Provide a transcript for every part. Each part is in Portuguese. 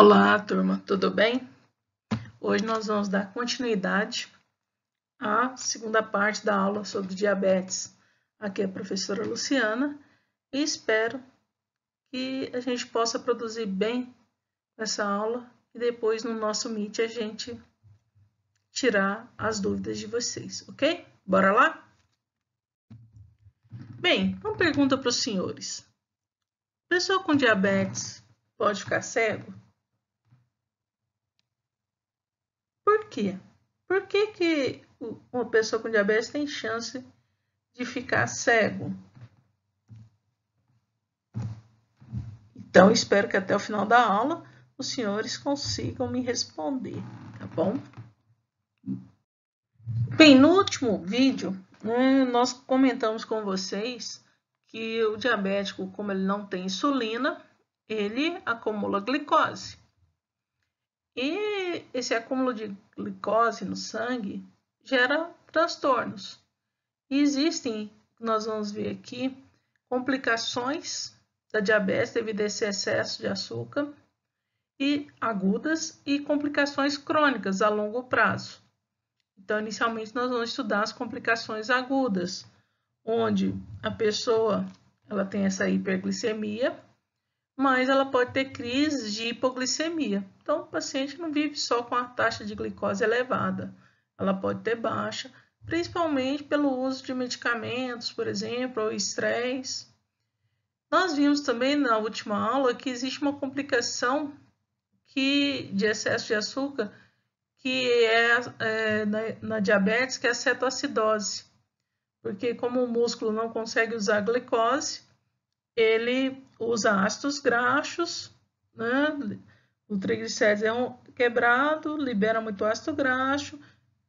Olá, turma, tudo bem? Hoje nós vamos dar continuidade à segunda parte da aula sobre diabetes. Aqui é a professora Luciana e espero que a gente possa produzir bem essa aula e depois no nosso Meet a gente tirar as dúvidas de vocês, ok? Bora lá? Bem, uma pergunta para os senhores. Pessoa com diabetes pode ficar cego? Por quê? Por que, que uma pessoa com diabetes tem chance de ficar cego? Então, espero que até o final da aula os senhores consigam me responder, tá bom? Bem, no último vídeo, né, nós comentamos com vocês que o diabético, como ele não tem insulina, ele acumula glicose. E esse acúmulo de glicose no sangue gera transtornos. E existem, nós vamos ver aqui, complicações da diabetes devido a esse excesso de açúcar e agudas e complicações crônicas a longo prazo. Então, inicialmente nós vamos estudar as complicações agudas, onde a pessoa ela tem essa hiperglicemia mas ela pode ter crises de hipoglicemia. Então, o paciente não vive só com a taxa de glicose elevada, ela pode ter baixa, principalmente pelo uso de medicamentos, por exemplo, ou estresse. Nós vimos também na última aula que existe uma complicação que, de excesso de açúcar que é, é na, na, diabetes, que é a cetoacidose. Porque como o músculo não consegue usar glicose, ele usa ácidos graxos, né? O triglicérides é um quebrado, libera muito ácido graxo,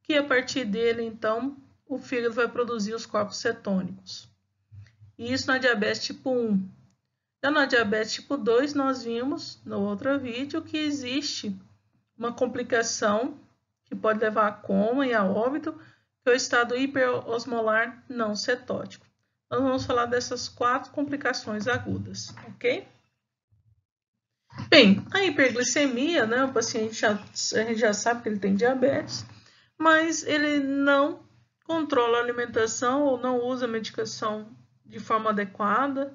que a partir dele, então, o fígado vai produzir os corpos cetônicos. E isso na diabetes tipo 1. Já na diabetes tipo 2, nós vimos no outro vídeo que existe uma complicação que pode levar a coma e a óbito, que é o estado hiperosmolar não cetótico nós vamos falar dessas quatro complicações agudas, ok? Bem, a hiperglicemia, né? O paciente já, a gente já sabe que ele tem diabetes, mas ele não controla a alimentação ou não usa a medicação de forma adequada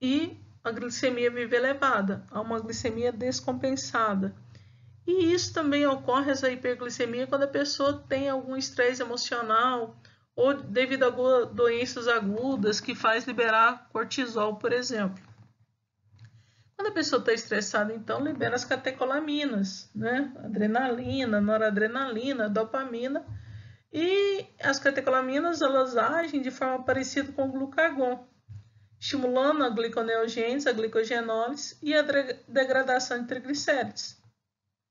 e a glicemia vive elevada, há uma glicemia descompensada. E isso também ocorre, essa hiperglicemia, quando a pessoa tem algum estresse emocional, ou devido a doenças agudas que faz liberar cortisol, por exemplo. Quando a pessoa está estressada, então, libera as catecolaminas, né? Adrenalina, noradrenalina, dopamina. E as catecolaminas, elas agem de forma parecida com o glucagon, estimulando a gliconeogênese, a glicogenólise e a degradação de triglicérides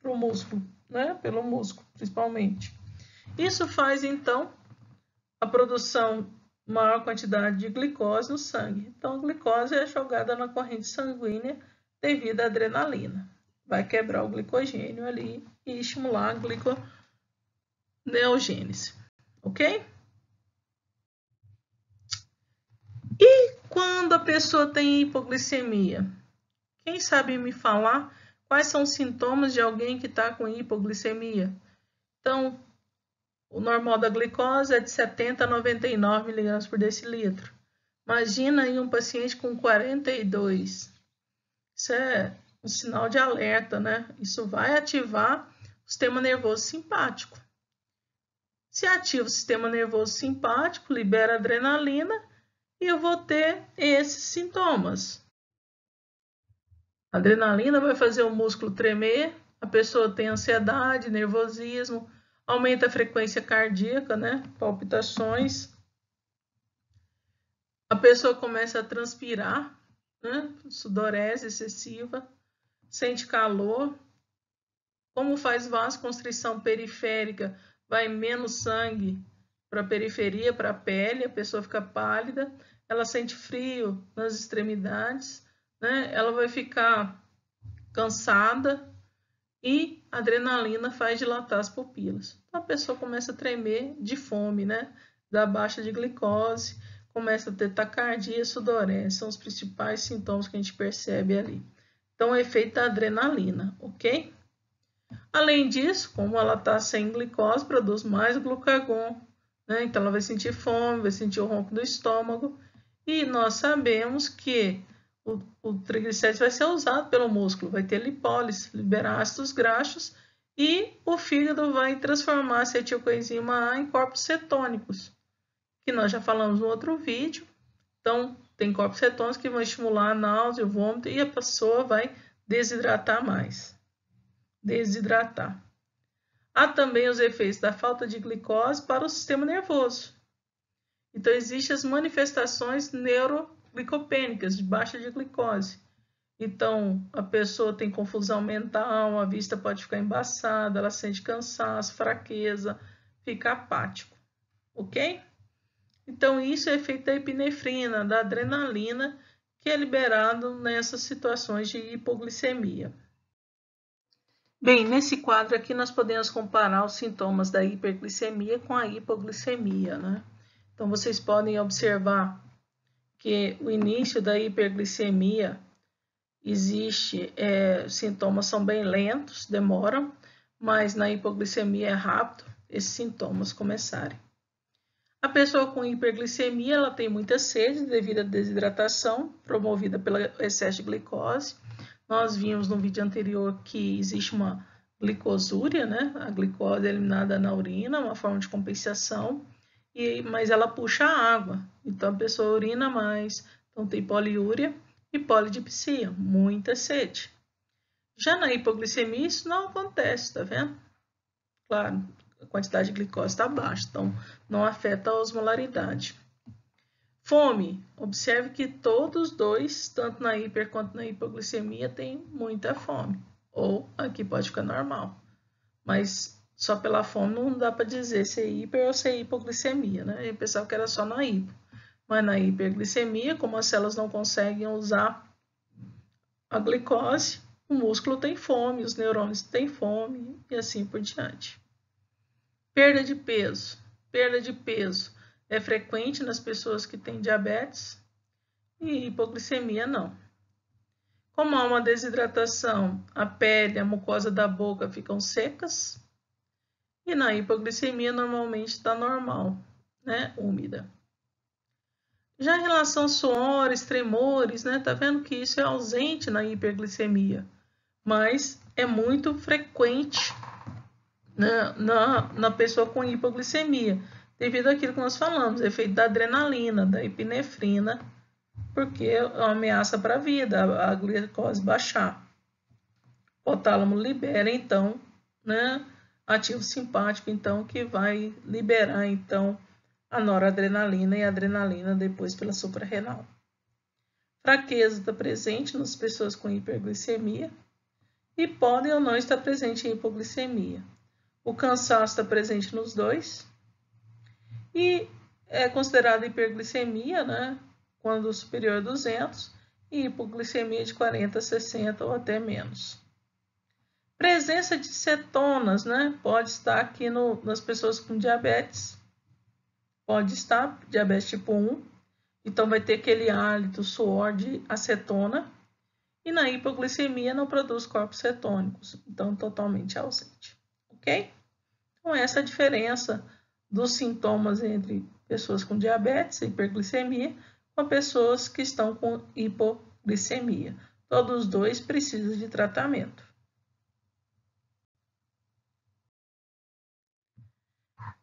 para o músculo, né? Pelo músculo, principalmente. Isso faz, então, a produção maior quantidade de glicose no sangue. Então, a glicose é jogada na corrente sanguínea devido à adrenalina. Vai quebrar o glicogênio ali e estimular a gliconeogênese. Ok? E quando a pessoa tem hipoglicemia? Quem sabe me falar quais são os sintomas de alguém que está com hipoglicemia? Então, o normal da glicose é de 70 a 99 mg por decilitro. Imagina aí um paciente com 42. Isso é um sinal de alerta, né? Isso vai ativar o sistema nervoso simpático. Se ativa o sistema nervoso simpático, libera adrenalina e eu vou ter esses sintomas. A adrenalina vai fazer o músculo tremer, a pessoa tem ansiedade, nervosismo, aumenta a frequência cardíaca, né? Palpitações. A pessoa começa a transpirar, né? Sudorese excessiva, sente calor. Como faz vasoconstrição periférica, vai menos sangue para a periferia, para a pele, a pessoa fica pálida, ela sente frio nas extremidades, né? Ela vai ficar cansada, e a adrenalina faz dilatar as pupilas. Então, a pessoa começa a tremer de fome, né? Da baixa de glicose, começa a ter taquicardia, sudorese, são os principais sintomas que a gente percebe ali. Então, o efeito da adrenalina, ok? Além disso, como ela está sem glicose, produz mais glucagon, né? Então, ela vai sentir fome, vai sentir o ronco do estômago. E nós sabemos que o, o triglicérides vai ser usado pelo músculo, vai ter lipólise, liberar ácidos graxos e o fígado vai transformar acetilcoenzima A em corpos cetônicos, que nós já falamos no outro vídeo. Então, tem corpos cetônicos que vão estimular a náusea, o vômito e a pessoa vai desidratar mais. Desidratar. Há também os efeitos da falta de glicose para o sistema nervoso. Então, existem as manifestações neuroglicopênicas de baixa de glicose. Então, a pessoa tem confusão mental, a vista pode ficar embaçada, ela sente cansaço, fraqueza, fica apático, ok? Então, isso é efeito da epinefrina, da adrenalina, que é liberado nessas situações de hipoglicemia. Bem, nesse quadro aqui nós podemos comparar os sintomas da hiperglicemia com a hipoglicemia, né? Então, vocês podem observar que o início da hiperglicemia existe, é, sintomas são bem lentos, demoram, mas na hipoglicemia é rápido esses sintomas começarem. A pessoa com hiperglicemia, ela tem muita sede devido à desidratação promovida pelo excesso de glicose, nós vimos no vídeo anterior que existe uma glicosúria, né? A glicose é eliminada na urina, uma forma de compensação, e, mas ela puxa a água. Então a pessoa urina mais, então tem poliúria e polidipsia, muita sede. Já na hipoglicemia isso não acontece, tá vendo? Claro, a quantidade de glicose está baixa, então não afeta a osmolaridade. Fome. Observe que todos dois, tanto na hiper quanto na hipoglicemia, têm muita fome. Ou aqui pode ficar normal. Mas só pela fome não dá para dizer se é hiper ou se é hipoglicemia, né? Eu pensava que era só na hipo. Mas na hiperglicemia, como as células não conseguem usar a glicose, o músculo tem fome, os neurônios têm fome e assim por diante. Perda de peso. Perda de peso é frequente nas pessoas que têm diabetes e hipoglicemia não. Como há uma desidratação, a pele, a mucosa da boca ficam secas e na hipoglicemia normalmente está normal, né, úmida. Já em relação a suores, tremores, né, tá vendo que isso é ausente na hiperglicemia, mas é muito frequente né, na, na pessoa com hipoglicemia devido àquilo que nós falamos, efeito da adrenalina, da epinefrina, porque é uma ameaça para a vida, a, glicose baixar. O tálamo libera, então, né, ativo simpático, então, que vai liberar, então, a noradrenalina e a adrenalina depois pela suprarrenal. Fraqueza está presente nas pessoas com hiperglicemia e podem ou não estar presente em hipoglicemia. O cansaço está presente nos dois, e é considerada hiperglicemia, né, quando superior a 200, e hipoglicemia de 40, 60 ou até menos. Presença de cetonas, né, pode estar aqui no, nas pessoas com diabetes, pode estar, diabetes tipo 1, então vai ter aquele hálito, suor de acetona, e na hipoglicemia não produz corpos cetônicos, então totalmente ausente, ok? Então essa diferença dos sintomas entre pessoas com diabetes, hiperglicemia, com pessoas que estão com hipoglicemia. Todos os dois precisam de tratamento.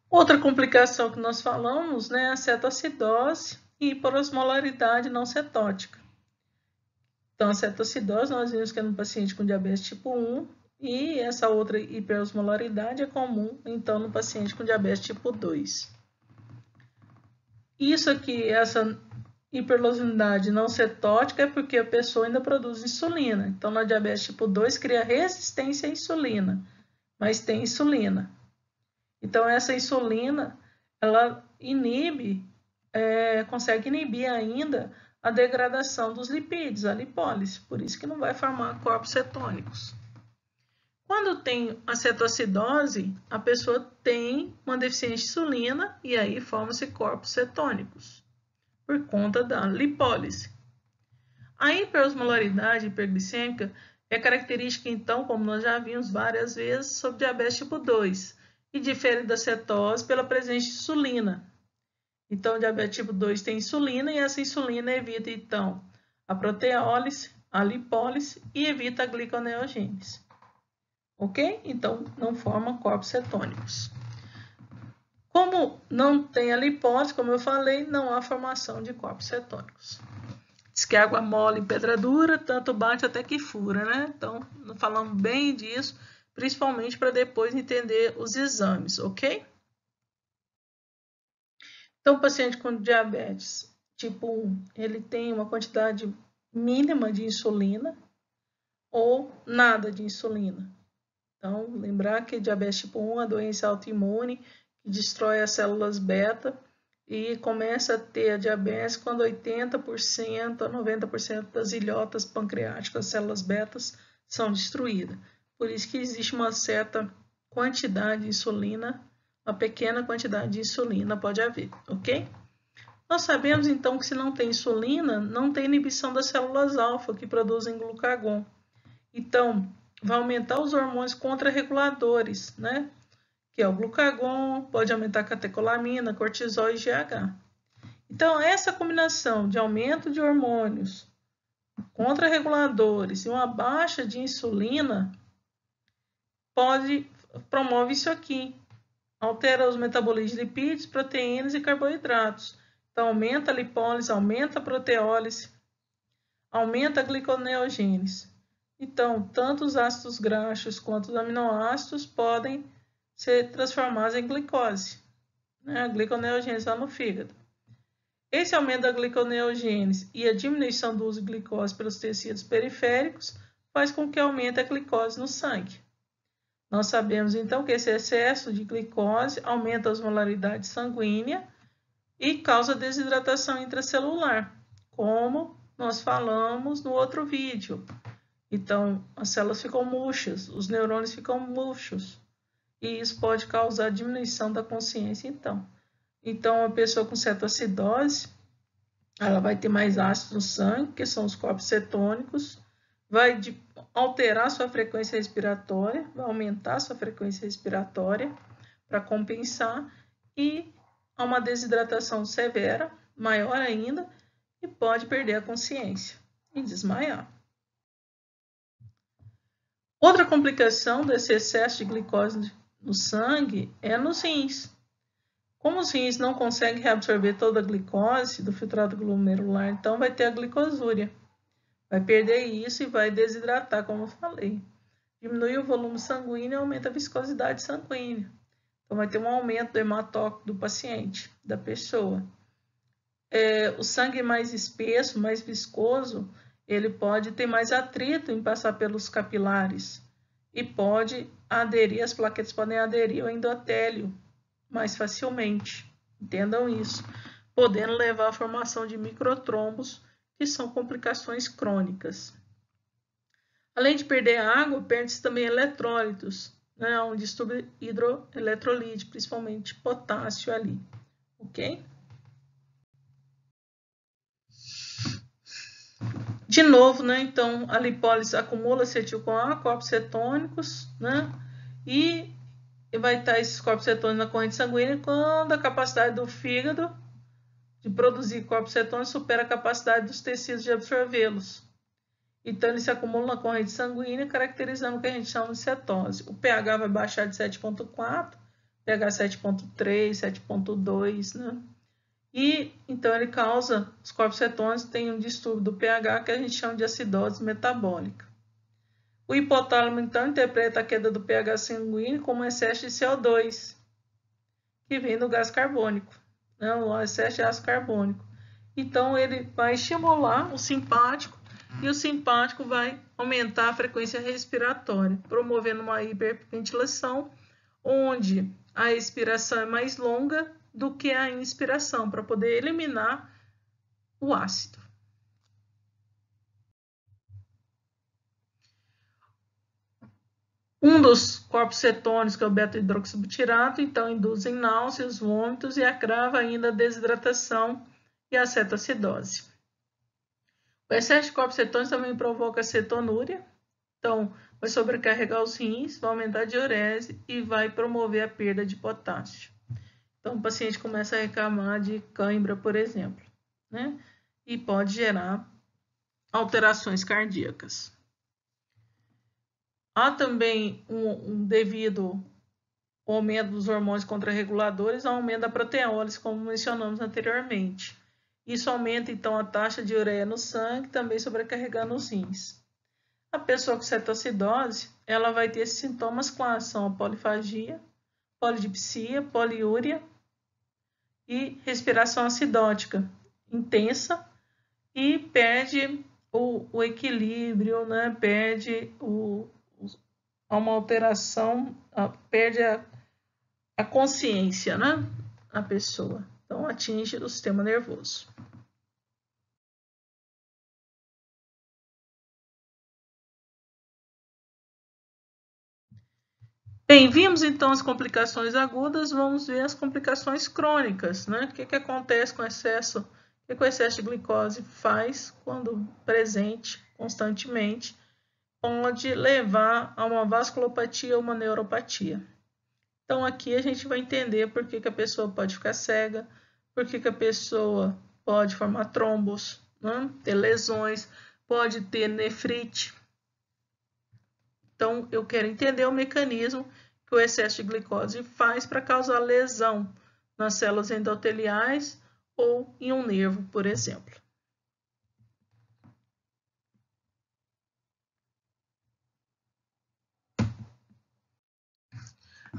Outra complicação que nós falamos né, é a cetoacidose e hiperosmolaridade não cetótica. Então, a cetoacidose, nós vimos que é no paciente com diabetes tipo 1 e essa outra hiperosmolaridade é comum, então, no paciente com diabetes tipo 2. Isso aqui, essa hiperosmolaridade não cetótica é porque a pessoa ainda produz insulina. Então, na diabetes tipo 2, cria resistência à insulina, mas tem insulina. Então, essa insulina, ela inibe, é, consegue inibir ainda a degradação dos lipídios, a lipólise. Por isso que não vai formar corpos cetônicos. Quando tem acetoacidose, a pessoa tem uma deficiência de insulina e aí formam-se corpos cetônicos, por conta da lipólise. A hiperosmolaridade hiperglicêmica é característica, então, como nós já vimos várias vezes, sobre diabetes tipo 2 e difere da cetose pela presença de insulina. Então, diabetes tipo 2 tem insulina e essa insulina evita, então, a proteólise, a lipólise e evita a gliconeogênese. Ok? Então, não forma corpos cetônicos. Como não tem a lipólise, como eu falei, não há formação de corpos cetônicos. Diz que água mole em pedra dura, tanto bate até que fura, né? Então, falamos bem disso, principalmente para depois entender os exames, ok? Então, o paciente com diabetes tipo 1, ele tem uma quantidade mínima de insulina ou nada de insulina. Então, lembrar que diabetes tipo 1 é uma doença autoimune que destrói as células beta e começa a ter a diabetes quando 80% a 90% das ilhotas pancreáticas, células betas, são destruídas. Por isso que existe uma certa quantidade de insulina, uma pequena quantidade de insulina pode haver, ok? Nós sabemos então que se não tem insulina, não tem inibição das células alfa que produzem glucagon. Então, vai aumentar os hormônios contrarreguladores, né? que é o glucagon, pode aumentar a catecolamina, cortisol e GH. Então, essa combinação de aumento de hormônios, contrarreguladores e uma baixa de insulina pode promove isso aqui. Altera os metabolismos de lipídios, proteínas e carboidratos. Então, aumenta a lipólise, aumenta a proteólise, aumenta a gliconeogênese. Então, tanto os ácidos graxos quanto os aminoácidos podem ser transformados em glicose, né? a gliconeogênese lá no fígado. Esse aumento da gliconeogênese e a diminuição do uso de glicose pelos tecidos periféricos faz com que aumente a glicose no sangue. Nós sabemos então que esse excesso de glicose aumenta a osmolaridade sanguínea e causa desidratação intracelular, como nós falamos no outro vídeo. Então, as células ficam murchas, os neurônios ficam murchos e isso pode causar diminuição da consciência, então. Então, a pessoa com cetoacidose, ela vai ter mais ácido no sangue, que são os corpos cetônicos, vai alterar sua frequência respiratória, vai aumentar sua frequência respiratória para compensar e há uma desidratação severa, maior ainda, e pode perder a consciência e desmaiar. Outra complicação desse excesso de glicose no sangue é nos rins. Como os rins não conseguem reabsorver toda a glicose do filtrado glomerular, então vai ter a glicosúria. Vai perder isso e vai desidratar, como eu falei. Diminui o volume sanguíneo e aumenta a viscosidade sanguínea. Então, vai ter um aumento do hematócrito do paciente, da pessoa. É, o sangue mais espesso, mais viscoso, ele pode ter mais atrito em passar pelos capilares e pode aderir, as plaquetas podem aderir ao endotélio mais facilmente. Entendam isso. Podendo levar à formação de microtrombos, que são complicações crônicas. Além de perder água, perde-se também eletrólitos, né? um distúrbio hidroeletrolite, principalmente potássio ali, ok? De novo, né? Então, a lipólise acumula acetil-CoA, corpos cetônicos, né? E vai estar esses corpos cetônicos na corrente sanguínea quando a capacidade do fígado de produzir corpos cetônicos supera a capacidade dos tecidos de absorvê-los. Então, eles se acumulam na corrente sanguínea, caracterizando o que a gente chama de cetose. O pH vai baixar de 7,4, pH 7,3, 7,2, né? E então ele causa, os corpos cetônicos têm um distúrbio do pH que a gente chama de acidose metabólica. O hipotálamo então interpreta a queda do pH sanguíneo como excesso de CO2, que vem do gás carbônico, né? o excesso de ácido carbônico. Então ele vai estimular o simpático e o simpático vai aumentar a frequência respiratória, promovendo uma hiperventilação, onde a expiração é mais longa do que a inspiração, para poder eliminar o ácido. Um dos corpos cetônicos, que é o beta-hidroxibutirato, então induzem náuseas, vômitos e agrava ainda a desidratação e a cetoacidose. O excesso de corpos cetônicos também provoca cetonúria, então vai sobrecarregar os rins, vai aumentar a diurese e vai promover a perda de potássio. Então o paciente começa a reclamar de cãibra, por exemplo, né? E pode gerar alterações cardíacas. Há também um, um devido ao aumento dos hormônios contrarreguladores, ao aumento da proteólise, como mencionamos anteriormente. Isso aumenta então a taxa de ureia no sangue, também sobrecarregando os rins. A pessoa com cetoacidose, ela vai ter esses sintomas clássicos, são a polifagia, polidipsia, poliúria e respiração acidótica intensa e perde o, o equilíbrio, né? perde o, uma alteração, perde a, a consciência, né? A pessoa. Então, atinge o sistema nervoso. Bem, vimos então as complicações agudas, vamos ver as complicações crônicas, né? O que, que acontece com excesso, o que, que o excesso de glicose faz quando presente constantemente, pode levar a uma vasculopatia ou uma neuropatia. Então aqui a gente vai entender por que, que a pessoa pode ficar cega, por que, que a pessoa pode formar trombos, né? ter lesões, pode ter nefrite, então, eu quero entender o mecanismo que o excesso de glicose faz para causar lesão nas células endoteliais ou em um nervo, por exemplo.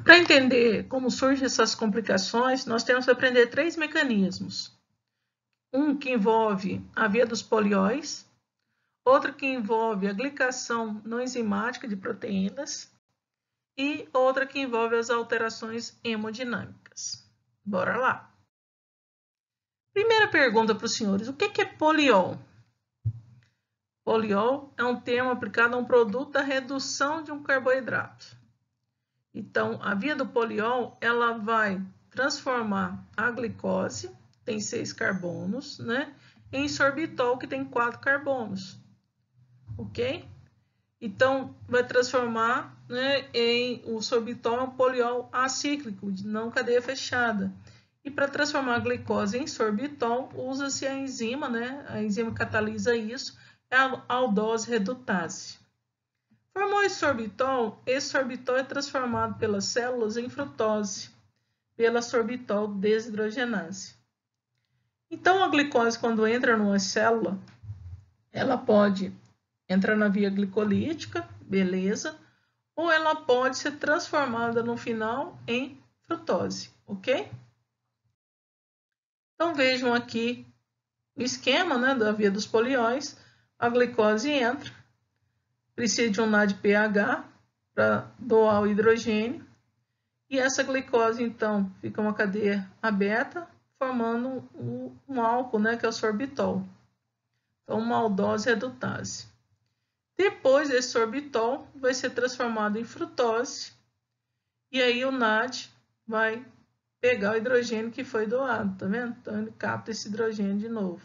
Para entender como surgem essas complicações, nós temos que aprender três mecanismos. Um que envolve a via dos polióis, outra que envolve a glicação não enzimática de proteínas e outra que envolve as alterações hemodinâmicas. Bora lá! Primeira pergunta para os senhores: o que é poliol? Poliol é um termo aplicado a um produto da redução de um carboidrato. Então, a via do poliol ela vai transformar a glicose, tem seis carbonos, né, em sorbitol, que tem quatro carbonos ok? Então, vai transformar né, em o sorbitol poliol acíclico, de não cadeia fechada. E para transformar a glicose em sorbitol, usa-se a enzima, né? A enzima catalisa isso, é a aldose redutase. Formou esse sorbitol, esse sorbitol é transformado pelas células em frutose, pela sorbitol desidrogenase. Então, a glicose, quando entra numa célula, ela pode entra na via glicolítica, beleza, ou ela pode ser transformada no final em frutose, ok? Então vejam aqui o esquema né, da via dos polióis. A glicose entra, precisa de um NAD pH para doar o hidrogênio. E essa glicose, então, fica uma cadeia aberta, formando um, um álcool, né, que é o sorbitol. Então, uma aldose redutase. Depois, esse sorbitol vai ser transformado em frutose e aí o NAD vai pegar o hidrogênio que foi doado, tá vendo? Então, ele capta esse hidrogênio de novo.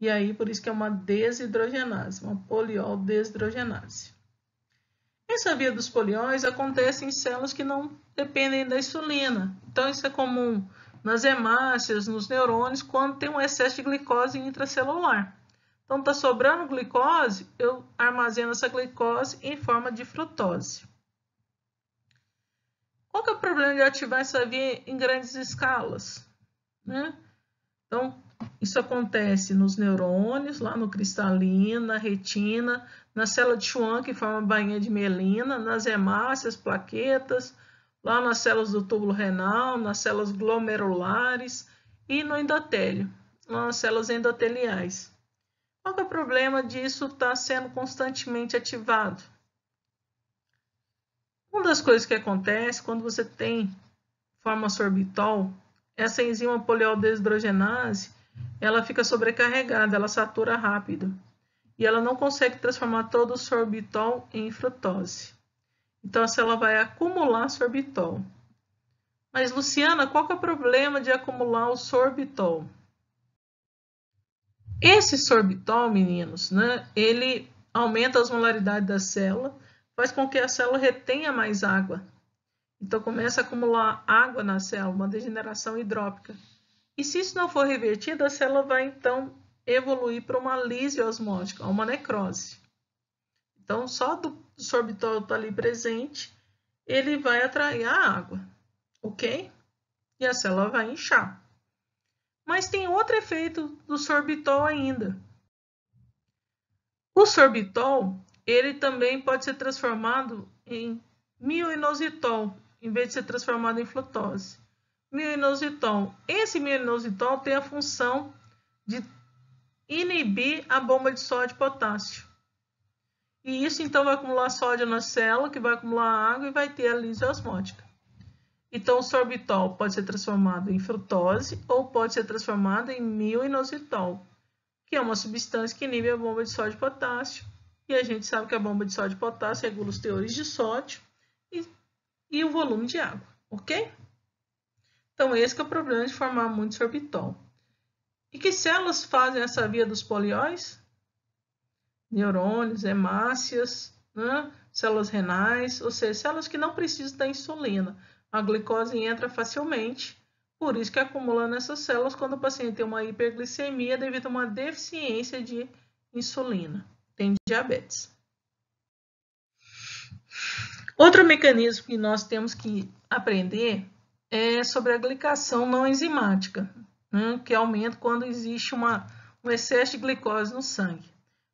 E aí, por isso que é uma desidrogenase, uma poliol desidrogenase. Essa via dos polióis acontece em células que não dependem da insulina. Então, isso é comum nas hemácias, nos neurônios, quando tem um excesso de glicose intracelular. Então, está sobrando glicose, eu armazeno essa glicose em forma de frutose. Qual que é o problema de ativar essa via em grandes escalas? Né? Então, isso acontece nos neurônios, lá no cristalino, na retina, na célula de Schwann, que forma bainha de mielina, nas hemácias, plaquetas, lá nas células do túbulo renal, nas células glomerulares e no endotélio, nas células endoteliais. Qual é o problema disso estar tá sendo constantemente ativado? Uma das coisas que acontece quando você tem forma sorbitol, essa enzima polialdesidrogenase, ela fica sobrecarregada, ela satura rápido. E ela não consegue transformar todo o sorbitol em frutose. Então, a célula vai acumular sorbitol. Mas, Luciana, qual é o problema de acumular o sorbitol? Esse sorbitol, meninos, né, ele aumenta a osmolaridade da célula, faz com que a célula retenha mais água. Então começa a acumular água na célula, uma degeneração hidrópica. E se isso não for revertido, a célula vai então evoluir para uma lise osmótica, uma necrose. Então, só do sorbitol estar tá ali presente, ele vai atrair a água, ok? E a célula vai inchar. Mas tem outro efeito do sorbitol ainda. O sorbitol, ele também pode ser transformado em mioinositol, em vez de ser transformado em frutose. Mioinositol. Esse mioinositol tem a função de inibir a bomba de sódio e potássio. E isso então vai acumular sódio na célula, que vai acumular água e vai ter a lise osmótica. Então, o sorbitol pode ser transformado em frutose ou pode ser transformado em mioinositol, que é uma substância que inibe a bomba de sódio e potássio. E a gente sabe que a bomba de sódio e potássio regula os teores de sódio e, e o volume de água, ok? Então, esse é o problema de formar muito sorbitol. E que células fazem essa via dos polióis? Neurônios, hemácias, né? células renais, ou seja, células que não precisam da insulina. A glicose entra facilmente, por isso que acumula nessas células quando o paciente tem uma hiperglicemia devido a uma deficiência de insulina, tem diabetes. Outro mecanismo que nós temos que aprender é sobre a glicação não enzimática, né, que aumenta quando existe uma, um excesso de glicose no sangue.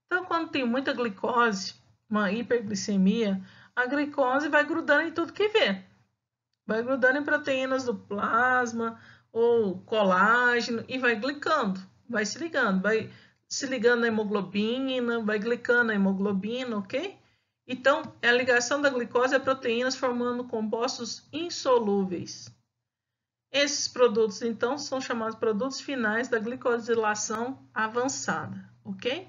Então, quando tem muita glicose, uma hiperglicemia, a glicose vai grudando em tudo que vê. Vai grudando em proteínas do plasma ou colágeno e vai glicando, vai se ligando, vai se ligando na hemoglobina, vai glicando a hemoglobina, ok? Então, é a ligação da glicose a proteínas formando compostos insolúveis. Esses produtos, então, são chamados produtos finais da glicosilação avançada, ok?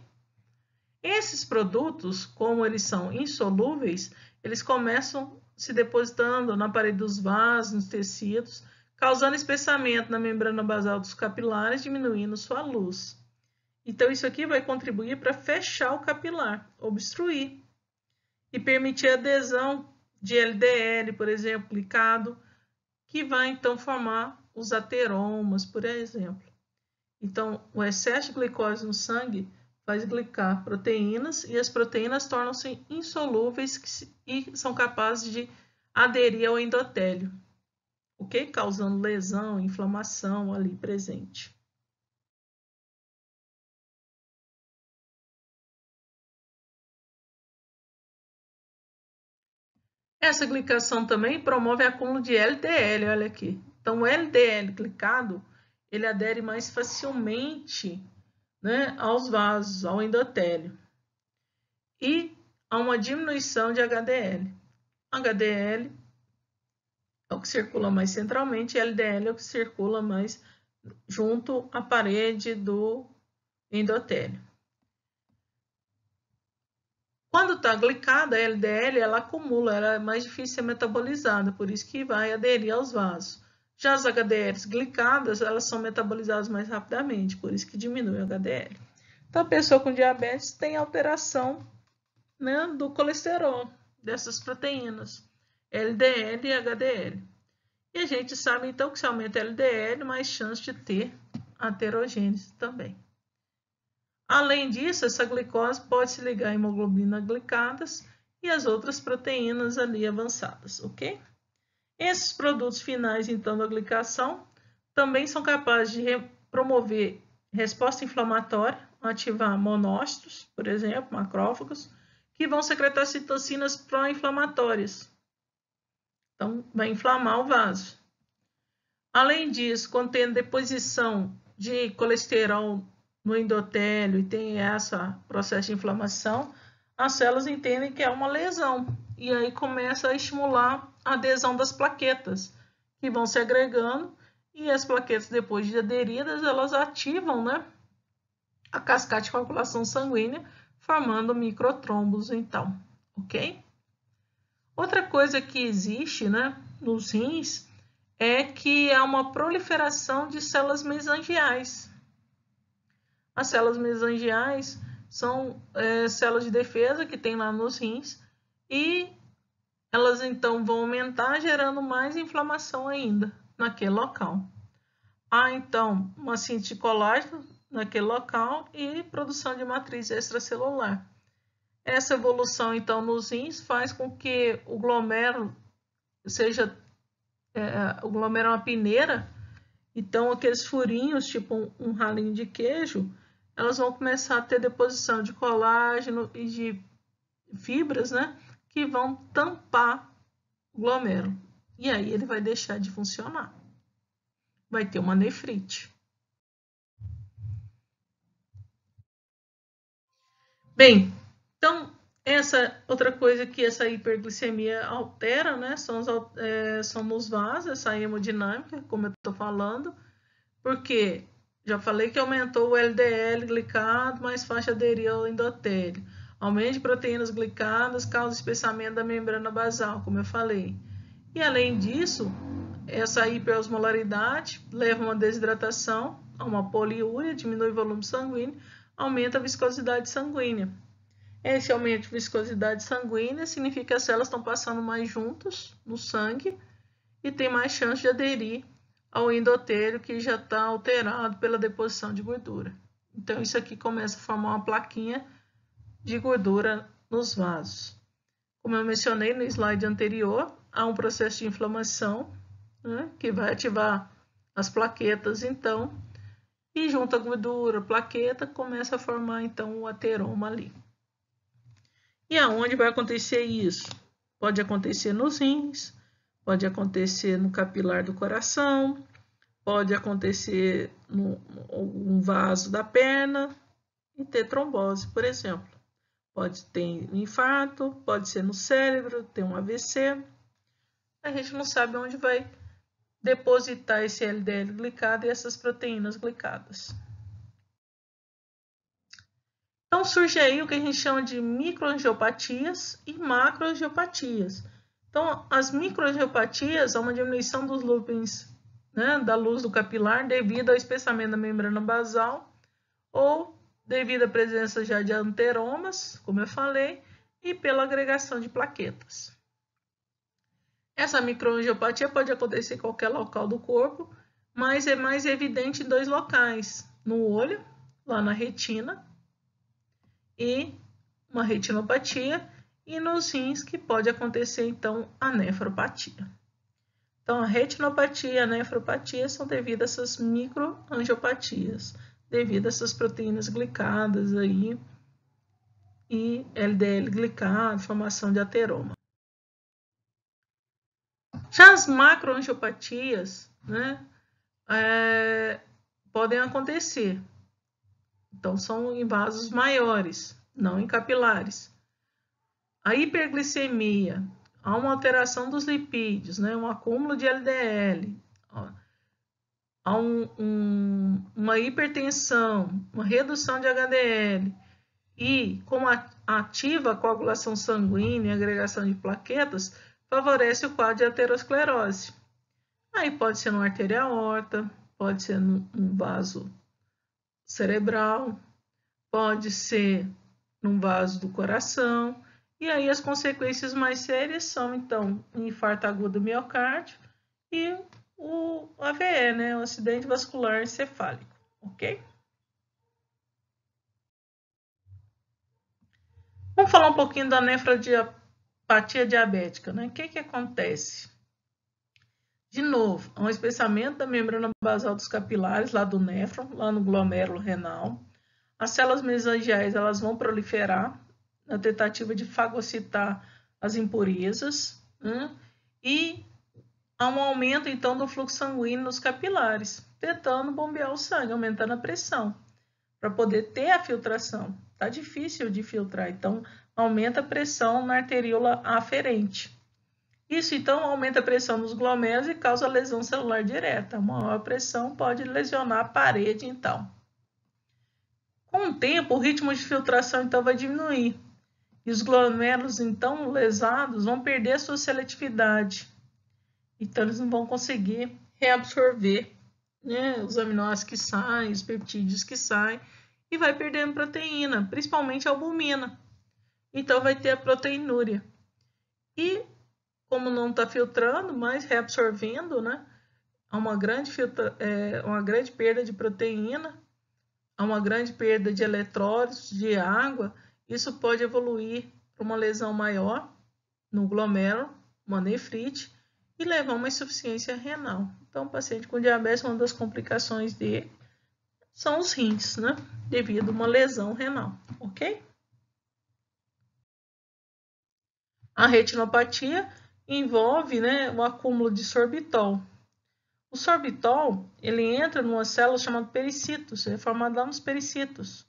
Esses produtos, como eles são insolúveis, eles começam se depositando na parede dos vasos, nos tecidos, causando espessamento na membrana basal dos capilares, diminuindo sua luz. Então, isso aqui vai contribuir para fechar o capilar, obstruir, e permitir a adesão de LDL, por exemplo, glicado, que vai então formar os ateromas, por exemplo. Então, o excesso de glicose no sangue faz glicar proteínas e as proteínas tornam-se insolúveis e são capazes de aderir ao endotélio, ok? Causando lesão, inflamação ali presente. Essa glicação também promove acúmulo de LDL, olha aqui. Então, o LDL glicado, ele adere mais facilmente né, aos vasos, ao endotélio. E há uma diminuição de HDL. HDL é o que circula mais centralmente, e LDL é o que circula mais junto à parede do endotélio. Quando está glicada, a LDL ela acumula, ela é mais difícil de ser metabolizada, por isso que vai aderir aos vasos. Já as HDLs glicadas, elas são metabolizadas mais rapidamente, por isso que diminui o HDL. Então, a pessoa com diabetes tem alteração né, do colesterol, dessas proteínas, LDL e HDL. E a gente sabe, então, que se aumenta LDL, mais chance de ter aterogênese também. Além disso, essa glicose pode se ligar a hemoglobina glicadas e as outras proteínas ali avançadas, ok? Esses produtos finais, então, da glicação também são capazes de promover resposta inflamatória, ativar monócitos, por exemplo, macrófagos, que vão secretar citocinas pró-inflamatórias. Então, vai inflamar o vaso. Além disso, contendo deposição de colesterol no endotélio e tem esse processo de inflamação, as células entendem que é uma lesão e aí começa a estimular a adesão das plaquetas, que vão se agregando e as plaquetas, depois de aderidas, elas ativam né, a cascata de coagulação sanguínea, formando microtrombos, então, ok? Outra coisa que existe né, nos rins é que há uma proliferação de células mesangiais, As células mesangiais são é, células de defesa que tem lá nos rins e elas então vão aumentar, gerando mais inflamação ainda naquele local. Há então uma síntese colágeno naquele local e produção de matriz extracelular. Essa evolução então nos rins faz com que o glomérulo seja é, o glomérulo é uma pineira, então aqueles furinhos, tipo um, um ralinho de queijo, elas vão começar a ter deposição de colágeno e de fibras, né? Que vão tampar o glomérulo. E aí ele vai deixar de funcionar. Vai ter uma nefrite. Bem, então essa outra coisa que essa hiperglicemia altera, né? São os, é, são os vasos, essa hemodinâmica, como eu estou falando, porque já falei que aumentou o LDL glicado, mais faixa aderir ao endotélio. Aumento de proteínas glicadas causa espessamento da membrana basal, como eu falei. E além disso, essa hiperosmolaridade leva a uma desidratação, a uma poliúria, diminui o volume sanguíneo, aumenta a viscosidade sanguínea. Esse aumento de viscosidade sanguínea significa que as células estão passando mais juntas no sangue e tem mais chance de aderir ao endotélio que já está alterado pela deposição de gordura. Então, isso aqui começa a formar uma plaquinha de gordura nos vasos. Como eu mencionei no slide anterior, há um processo de inflamação né, que vai ativar as plaquetas, então, e junto à gordura, plaqueta, começa a formar, então, o ateroma ali. E aonde vai acontecer isso? Pode acontecer nos rins, pode acontecer no capilar do coração, pode acontecer no, no vaso da perna e ter trombose, por exemplo. Pode ter um infarto, pode ser no cérebro, ter um AVC. A gente não sabe onde vai depositar esse LDL glicado e essas proteínas glicadas. Então surge aí o que a gente chama de microangiopatias e macroangiopatias. Então, as microangiopatias é uma diminuição dos lupins né, da luz do capilar devido ao espessamento da membrana basal ou devido à presença já de anteromas, como eu falei, e pela agregação de plaquetas. Essa microangiopatia pode acontecer em qualquer local do corpo, mas é mais evidente em dois locais, no olho, lá na retina, e uma retinopatia, e nos rins que pode acontecer então a nefropatia. Então, a retinopatia e a nefropatia são devidas a essas microangiopatias, devido a essas proteínas glicadas aí e LDL glicado, formação de ateroma. Já as macroangiopatias, né, é, podem acontecer então, são em vasos maiores, não em capilares. A hiperglicemia, há uma alteração dos lipídios, né? um acúmulo de LDL, há um, um, uma hipertensão, uma redução de HDL, e como ativa a coagulação sanguínea e agregação de plaquetas, favorece o quadro de aterosclerose. Aí pode ser no artéria aorta, pode ser num vaso cerebral, pode ser num vaso do coração, e aí as consequências mais sérias são, então, um infarto agudo do miocárdio e o AVE, né, o acidente vascular encefálico, ok? Vamos falar um pouquinho da nefropatia diabética, né? O que que acontece? De novo, há um espessamento da membrana basal dos capilares, lá do néfron, lá no glomérulo renal. As células mesangiais elas vão proliferar na tentativa de fagocitar as impurezas. Né? E há um aumento, então, do fluxo sanguíneo nos capilares, tentando bombear o sangue, aumentando a pressão, para poder ter a filtração. Está difícil de filtrar, então aumenta a pressão na arteríola aferente. Isso então aumenta a pressão nos glomérulos e causa lesão celular direta. Uma maior pressão pode lesionar a parede, então. Com o tempo, o ritmo de filtração então vai diminuir. E os glomérulos então lesados vão perder sua seletividade. Então eles não vão conseguir reabsorver né, os aminoácidos que saem, os peptídeos que saem, e vai perdendo proteína, principalmente albumina. Então vai ter a proteinúria. E como não está filtrando, mas reabsorvendo, né? Há uma grande, filtra, é, uma grande perda de proteína, há uma grande perda de eletrólitos, de água. Isso pode evoluir para uma lesão maior no glomérulo, uma nefrite, e levar uma insuficiência renal. Então, o paciente com diabetes, uma das complicações dele são os rins, né? Devido a uma lesão renal, ok? A retinopatia envolve né, o acúmulo de sorbitol. O sorbitol ele entra numa célula chamada pericitos, é formado lá nos pericitos.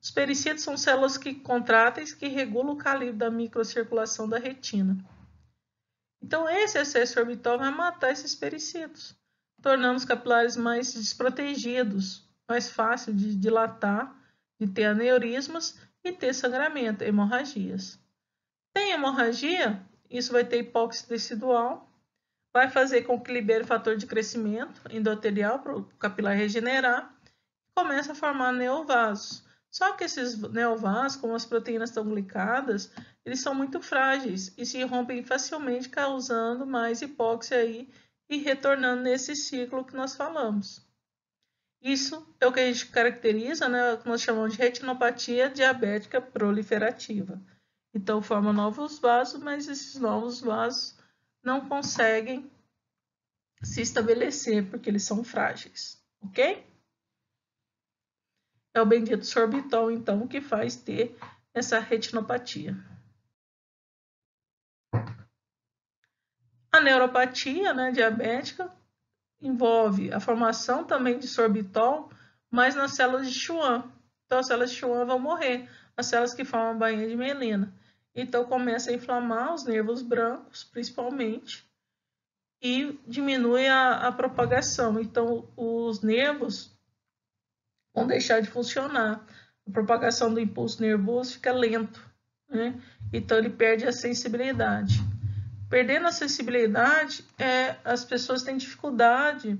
Os pericitos são células que contráteis que regulam o calibre da microcirculação da retina. Então, esse excesso de sorbitol vai matar esses pericitos, tornando os capilares mais desprotegidos, mais fácil de dilatar, de ter aneurismas e ter sangramento, hemorragias. Tem hemorragia, isso vai ter hipóxia tecidual, vai fazer com que libere fator de crescimento endotelial para o capilar regenerar e começa a formar neovasos. Só que esses neovasos, como as proteínas estão glicadas, eles são muito frágeis e se rompem facilmente, causando mais hipóxia aí e retornando nesse ciclo que nós falamos. Isso é o que a gente caracteriza, né, o que nós chamamos de retinopatia diabética proliferativa. Então, forma novos vasos, mas esses novos vasos não conseguem se estabelecer porque eles são frágeis, ok? É o bendito sorbitol, então, que faz ter essa retinopatia. A neuropatia né, diabética envolve a formação também de sorbitol, mas nas células de Schwann. Então, as células de Schwann vão morrer, as células que formam a bainha de melena. Então, começa a inflamar os nervos brancos, principalmente, e diminui a, a propagação. Então, os nervos vão deixar de funcionar. A propagação do impulso nervoso fica lento, né? Então ele perde a sensibilidade. Perdendo a sensibilidade, é, as pessoas têm dificuldade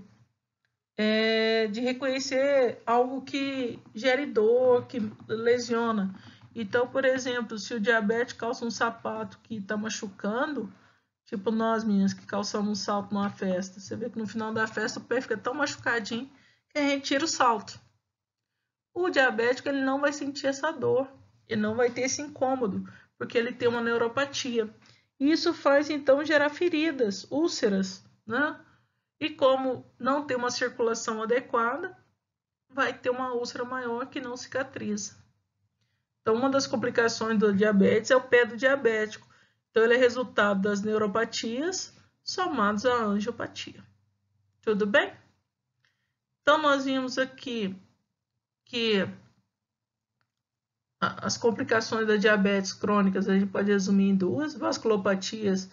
é, de reconhecer algo que gere dor, que lesiona. Então, por exemplo, se o diabético calça um sapato que está machucando, tipo nós meninas que calçamos um salto numa festa, você vê que no final da festa o pé fica tão machucadinho que a gente tira o salto. O diabético ele não vai sentir essa dor, ele não vai ter esse incômodo, porque ele tem uma neuropatia. Isso faz então gerar feridas, úlceras, né? E como não tem uma circulação adequada, vai ter uma úlcera maior que não cicatriza. Então, uma das complicações do diabetes é o pé do diabético. Então, ele é resultado das neuropatias somados à angiopatia. Tudo bem? Então, nós vimos aqui que as complicações da diabetes crônicas a gente pode resumir em duas, vasculopatias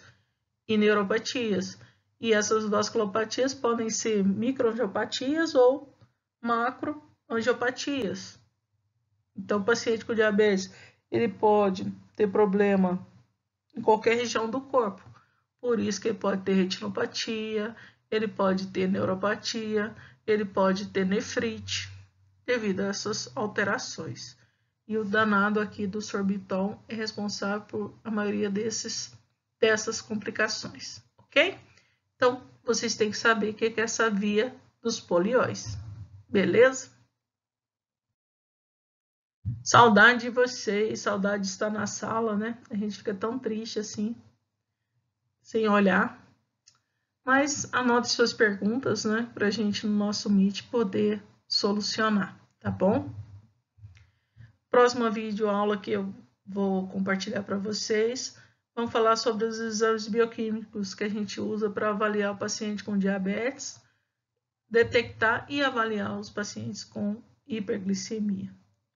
e neuropatias. E essas vasculopatias podem ser microangiopatias ou macroangiopatias. Então, o paciente com diabetes, ele pode ter problema em qualquer região do corpo. Por isso que ele pode ter retinopatia, ele pode ter neuropatia, ele pode ter nefrite devido a essas alterações. E o danado aqui do sorbitol é responsável por a maioria desses, dessas complicações, ok? Então, vocês têm que saber o que é essa via dos polióis, beleza? Saudade de vocês, saudade de estar na sala, né? A gente fica tão triste assim, sem olhar. Mas anote suas perguntas, né? Para a gente no nosso Meet poder solucionar, tá bom? Próxima vídeo aula que eu vou compartilhar para vocês, vamos falar sobre os exames bioquímicos que a gente usa para avaliar o paciente com diabetes, detectar e avaliar os pacientes com hiperglicemia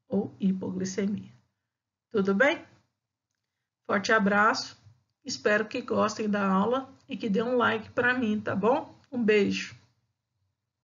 ou hipoglicemia. Tudo bem? Forte abraço, espero que gostem da aula e que dê um like para mim, tá bom? Um beijo.